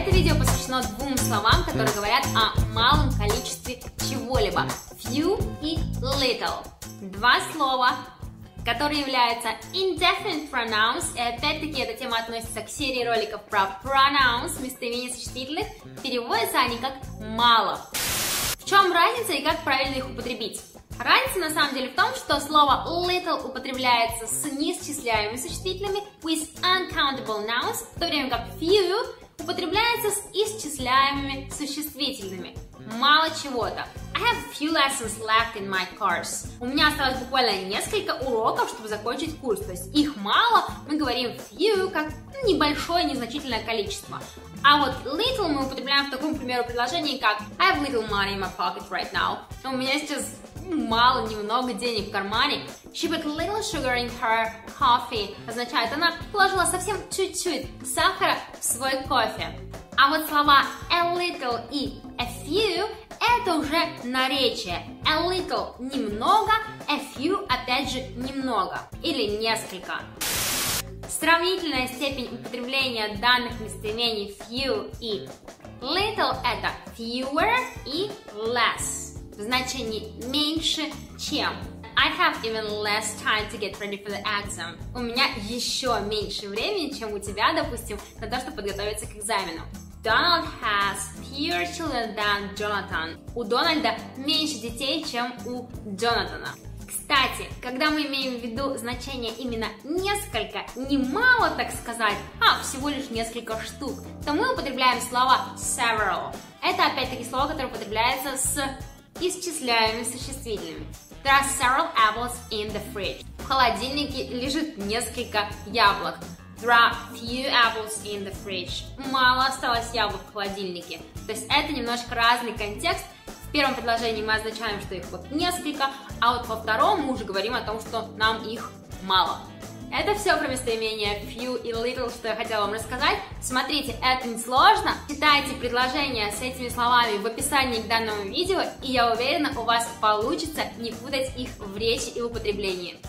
Это видео посвящено двум словам, которые говорят о малом количестве чего-либо. Few и little. Два слова, которые являются indefinite pronouns, и опять-таки эта тема относится к серии роликов про pronouns, местоимения существительных. Переводятся они как «мало». В чем разница и как правильно их употребить? Разница на самом деле в том, что слово little употребляется с неисчисляемыми существительными with uncountable nouns, в то время как few употребляется с исчисляемыми существительными. Мало чего-то. I have few lessons left in my course. У меня осталось буквально несколько уроков, чтобы закончить курс. То есть их мало, мы говорим few как небольшое, незначительное количество. А вот little мы употребляем в таком, к примеру, предложении, как I have little money in my pocket right now. У меня сейчас мало, немного денег в кармане. She put little sugar in her coffee означает, она положила совсем чуть-чуть сахара в свой кофе. А вот слова a little и a few это уже наречие. A little немного, a few опять же немного или несколько. Сравнительная степень употребления данных местоимений few и little это fewer и less в значении меньше, чем. I have even less time to get ready for the exam. У меня еще меньше времени, чем у тебя, допустим, на то, чтобы подготовиться к экзамену. Donald has fewer children than Jonathan. У Дональда меньше детей, чем у Джонатана. Кстати, когда мы имеем в виду значение именно несколько, не мало, так сказать, а всего лишь несколько штук, то мы употребляем слово several. Это опять-таки слово, которое употребляется с исчисляемыми существительными. There are several apples in the fridge. В холодильнике лежит несколько яблок. There are few apples in the fridge. Мало осталось яблок в холодильнике. То есть это немножко разный контекст. В первом предложении мы означаем, что их вот несколько, а вот во втором мы уже говорим о том, что нам их мало. Это все про местоимения few и little, что я хотела вам рассказать. Смотрите, это не сложно. Читайте предложения с этими словами в описании к данному видео, и я уверена, у вас получится не путать их в речи и употреблении.